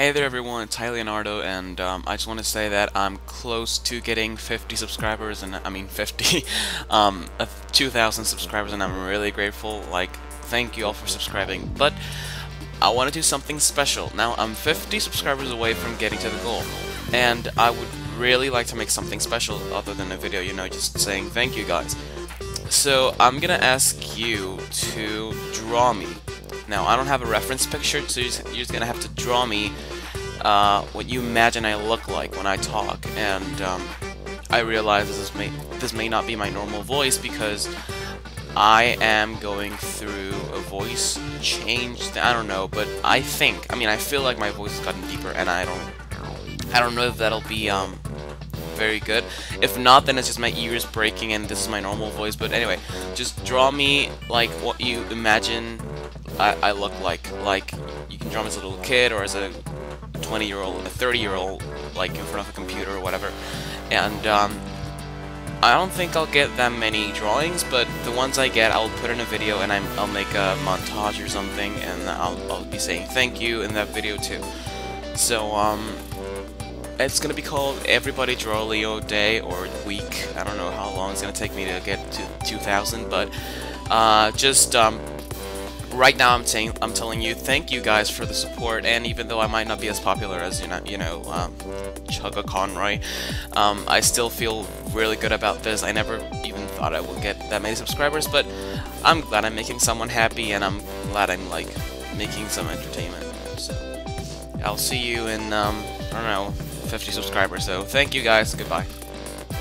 Hey there everyone, it's HiLeonardo, and um, I just want to say that I'm close to getting 50 subscribers, and I mean 50, um, 2,000 subscribers, and I'm really grateful, like, thank you all for subscribing, but I want to do something special. Now, I'm 50 subscribers away from getting to the goal, and I would really like to make something special other than a video, you know, just saying thank you guys. So, I'm gonna ask you to draw me now, I don't have a reference picture, so you're just, gonna have to draw me uh, what you imagine I look like when I talk, and um, I realize this may this may not be my normal voice because I am going through a voice change. I don't know, but I think I mean I feel like my voice has gotten deeper, and I don't I don't know if that'll be um very good. If not, then it's just my ears breaking and this is my normal voice. But anyway, just draw me like what you imagine I, I look like. Like, you can draw me as a little kid or as a 20 year old, a 30 year old, like in front of a computer or whatever. And, um, I don't think I'll get that many drawings, but the ones I get, I'll put in a video and i will make a montage or something, and I'll, I'll be saying thank you in that video too. So, um, it's gonna be called Everybody Draw Leo Day or Week. I don't know how long it's gonna take me to get to 2,000, but uh, just um, right now I'm saying I'm telling you thank you guys for the support and even though I might not be as popular as you know you know um, Chuggaaconroy um, I still feel really good about this. I never even thought I would get that many subscribers but I'm glad I'm making someone happy and I'm glad I'm like making some entertainment so I'll see you in um, I don't know 50 subscribers so thank you guys goodbye